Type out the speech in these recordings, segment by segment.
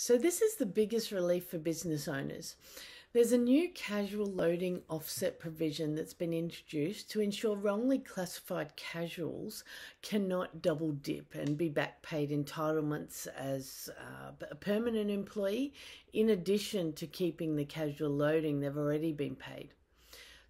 So, this is the biggest relief for business owners. There's a new casual loading offset provision that's been introduced to ensure wrongly classified casuals cannot double dip and be back paid entitlements as uh, a permanent employee, in addition to keeping the casual loading they've already been paid.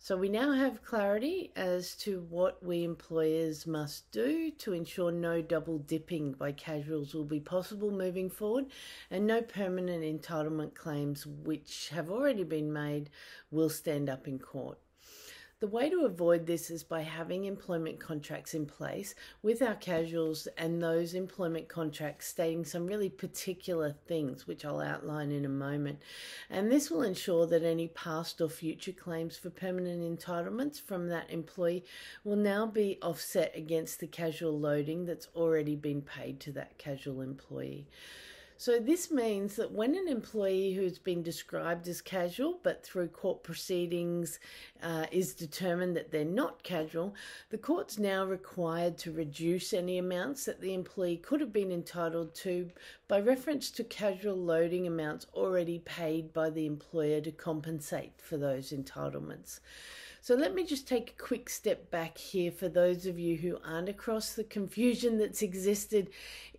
So we now have clarity as to what we employers must do to ensure no double dipping by casuals will be possible moving forward and no permanent entitlement claims which have already been made will stand up in court. The way to avoid this is by having employment contracts in place with our casuals and those employment contracts stating some really particular things, which I'll outline in a moment. And this will ensure that any past or future claims for permanent entitlements from that employee will now be offset against the casual loading that's already been paid to that casual employee. So, this means that when an employee who's been described as casual but through court proceedings uh, is determined that they're not casual, the court's now required to reduce any amounts that the employee could have been entitled to by reference to casual loading amounts already paid by the employer to compensate for those entitlements. So let me just take a quick step back here for those of you who aren't across the confusion that's existed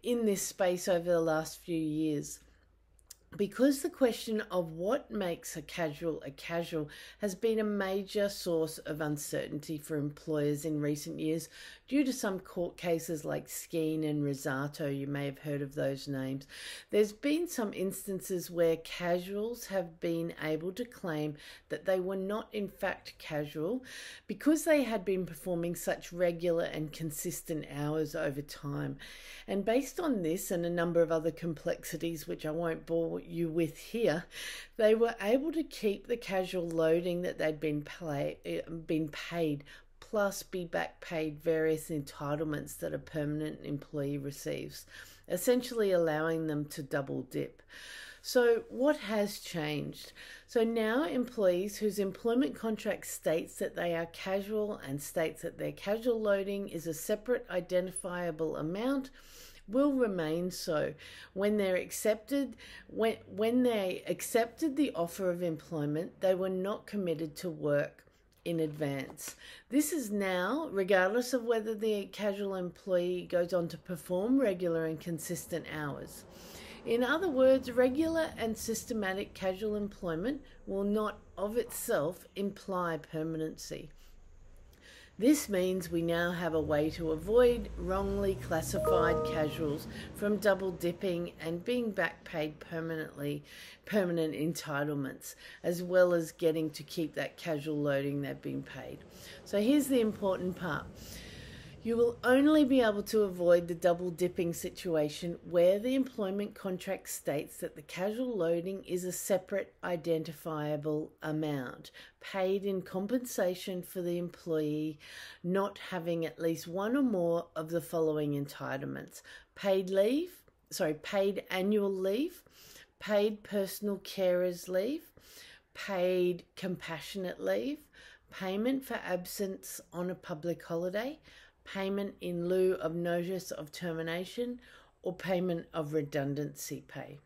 in this space over the last few years because the question of what makes a casual a casual has been a major source of uncertainty for employers in recent years due to some court cases like Skene and Rossato, you may have heard of those names. There's been some instances where casuals have been able to claim that they were not in fact casual because they had been performing such regular and consistent hours over time. And based on this and a number of other complexities, which I won't bore you with here, they were able to keep the casual loading that they'd been, play, eh, been paid plus be back paid various entitlements that a permanent employee receives, essentially allowing them to double dip. So, what has changed? So, now employees whose employment contract states that they are casual and states that their casual loading is a separate identifiable amount will remain so when they're accepted when when they accepted the offer of employment they were not committed to work in advance. This is now, regardless of whether the casual employee goes on to perform regular and consistent hours. In other words, regular and systematic casual employment will not of itself imply permanency. This means we now have a way to avoid wrongly classified casuals from double dipping and being back paid permanently, permanent entitlements, as well as getting to keep that casual loading they've been paid. So here's the important part. You will only be able to avoid the double dipping situation where the employment contract states that the casual loading is a separate identifiable amount paid in compensation for the employee not having at least one or more of the following entitlements paid leave, sorry, paid annual leave, paid personal carers leave, paid compassionate leave, payment for absence on a public holiday payment in lieu of notice of termination, or payment of redundancy pay.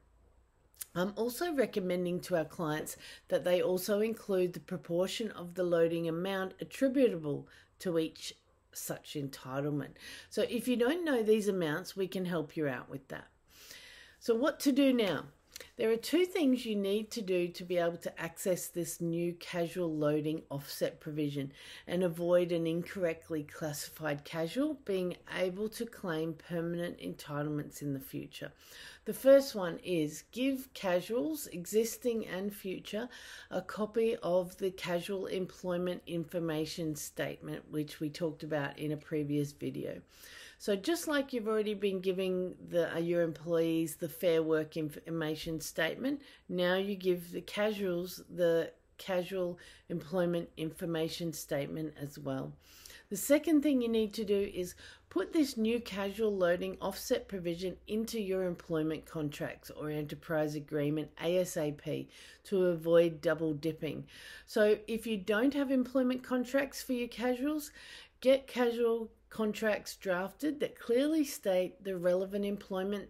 I'm also recommending to our clients that they also include the proportion of the loading amount attributable to each such entitlement. So if you don't know these amounts, we can help you out with that. So, what to do now? There are two things you need to do to be able to access this new casual loading offset provision and avoid an incorrectly classified casual being able to claim permanent entitlements in the future. The first one is give casuals, existing and future, a copy of the casual employment information statement, which we talked about in a previous video. So just like you've already been giving the uh, your employees the fair work information statement, now you give the casuals the casual employment information statement as well. The second thing you need to do is put this new casual loading offset provision into your employment contracts or enterprise agreement ASAP to avoid double dipping. So if you don't have employment contracts for your casuals, get casual contracts drafted that clearly state the relevant employment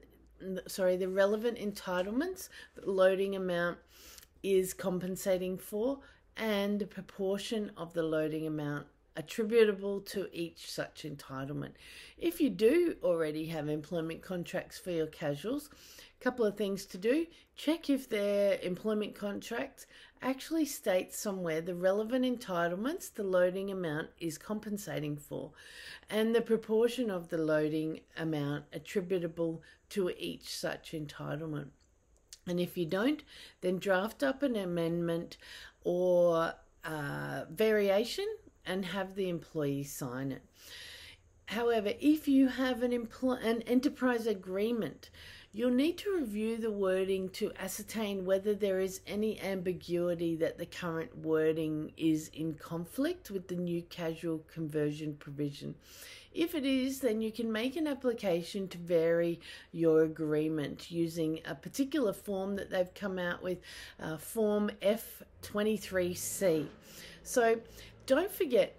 sorry, the relevant entitlements, the loading amount is compensating for, and the proportion of the loading amount attributable to each such entitlement. If you do already have employment contracts for your casuals, a couple of things to do. Check if their employment contract actually states somewhere the relevant entitlements the loading amount is compensating for and the proportion of the loading amount attributable to each such entitlement. And if you don't, then draft up an amendment or uh, variation and have the employee sign it. However, if you have an, empl- an enterprise agreement, you'll need to review the wording to ascertain whether there is any ambiguity that the current wording is in conflict with the new casual conversion provision. If it is, then you can make an application to vary your agreement using a particular form that they've come out with, uh, Form F23C. So don't forget,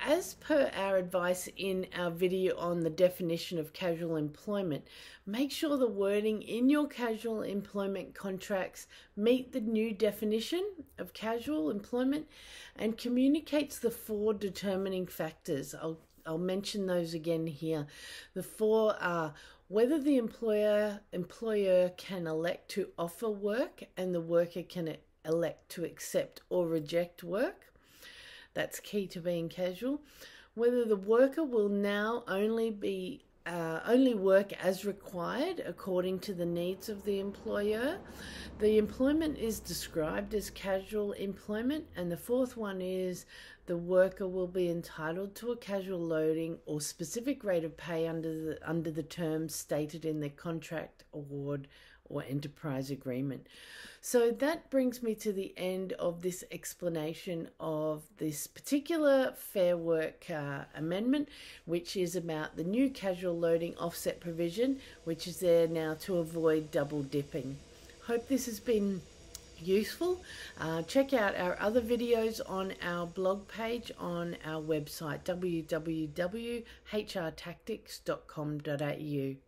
as per our advice in our video on the definition of casual employment, make sure the wording in your casual employment contracts meet the new definition of casual employment and communicates the four determining factors. I'll I'll mention those again here. The four are whether the employer employer can elect to offer work and the worker can elect to accept or reject work that's key to being casual. Whether the worker will now only be uh, only work as required according to the needs of the employer. The employment is described as casual employment, and the fourth one is the worker will be entitled to a casual loading or specific rate of pay under the under the terms stated in the contract award or enterprise agreement. So that brings me to the end of this explanation of this particular Fair Work uh, amendment, which is about the new casual loading offset provision, which is there now to avoid double dipping. Hope this has been useful. Uh, check out our other videos on our blog page on our website www.hrtactics.com.au.